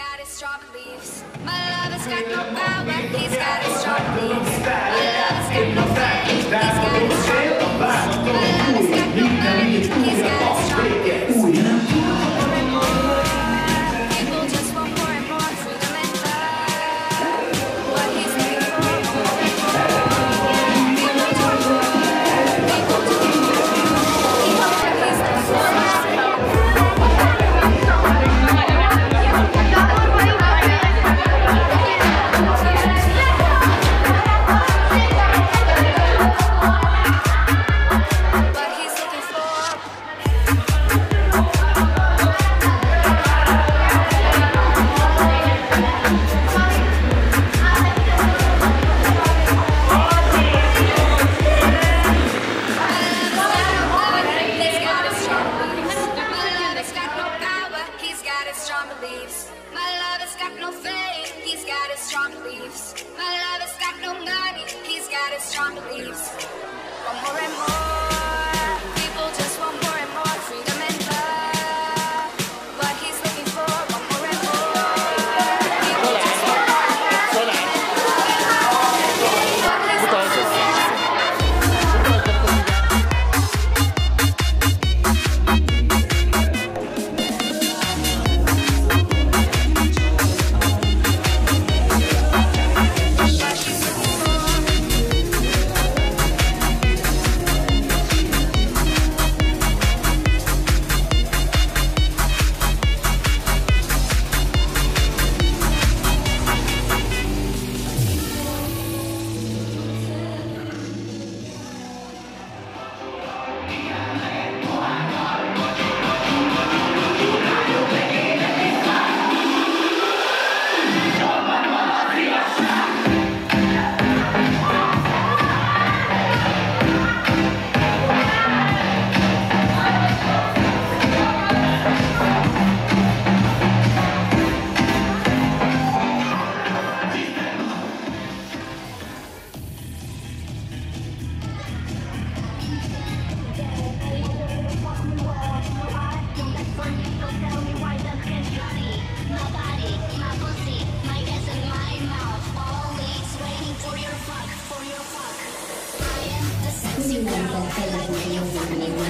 got his strong beliefs. My love has got no power, he's got his strong beliefs. My love has got no power, he's got I love my want me.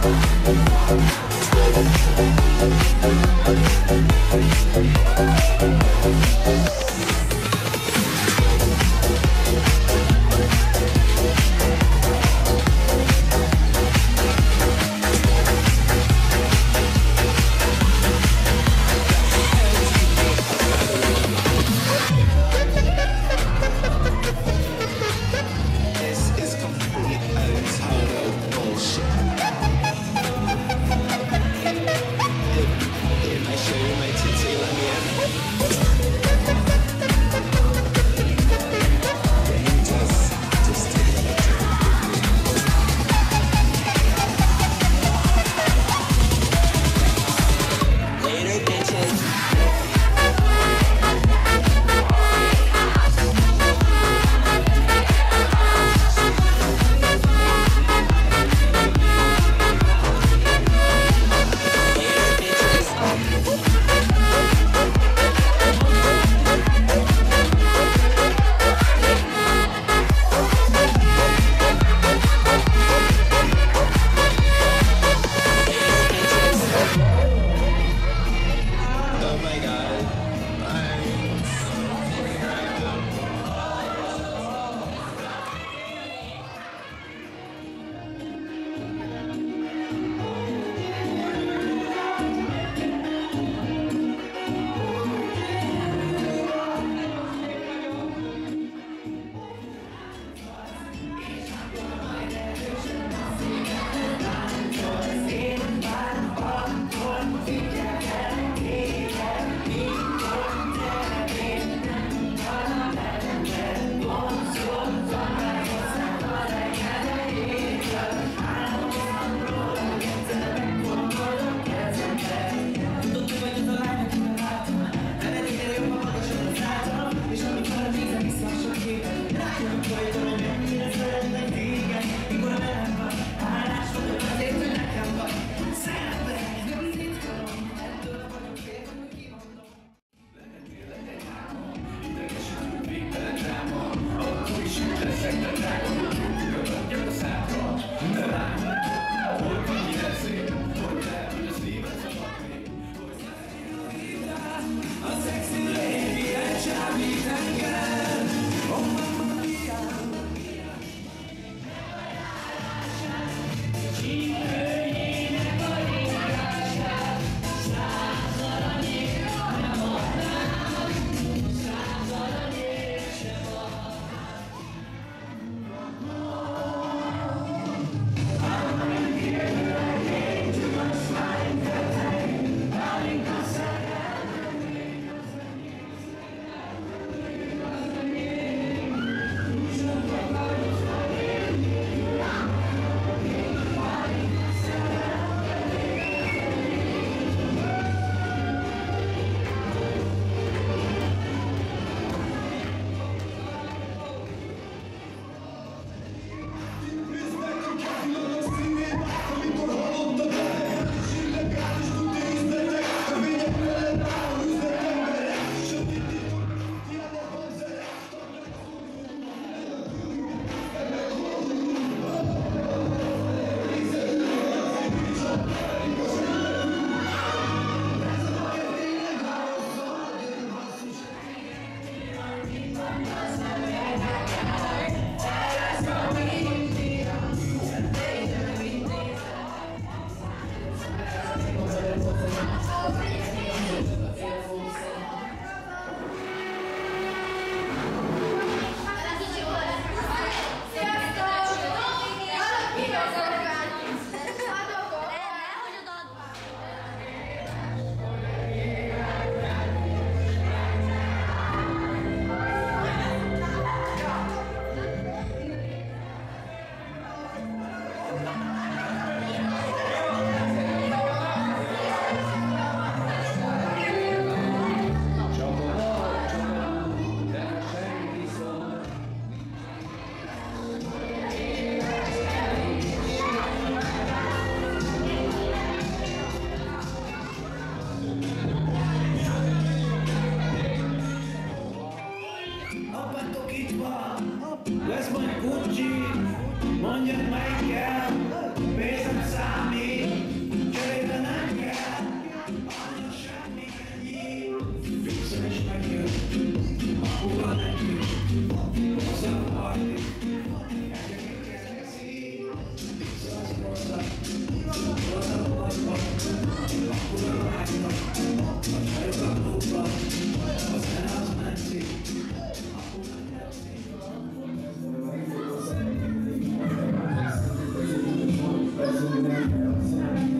はい。apa to kichwa, where's my Gucci, mondjad melyikkel, pénzem számít, cserélben どうした?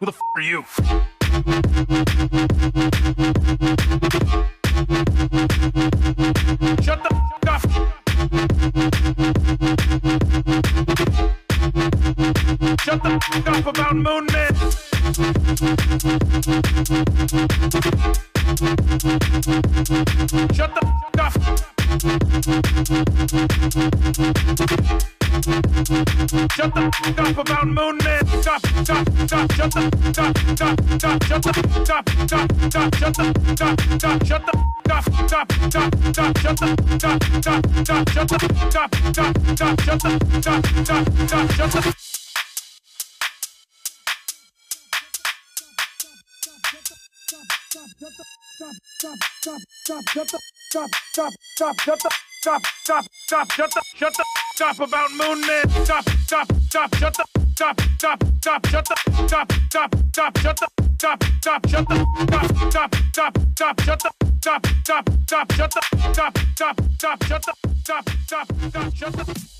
Who the f are you? Stop, stop, stop, shut up, shut up, stop about Shut the! Stop, stop, stop, shut the! stop, stop, stop, shut the! stop, stop, stop, shut up, stop, stop, shut the! stop, stop, stop, shut up stop, stop, stop, shut the stop, stop, stop, shut the stop, stop, stop, shut the